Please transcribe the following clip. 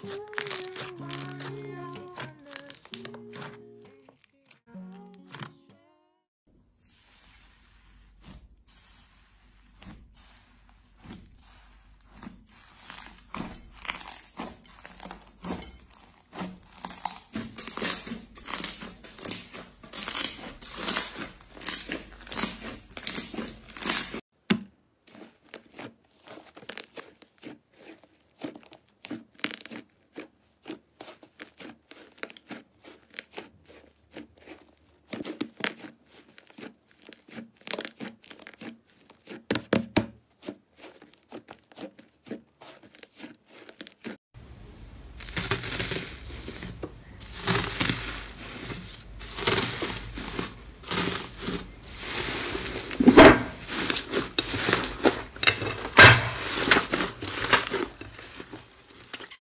Hello.